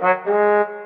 Música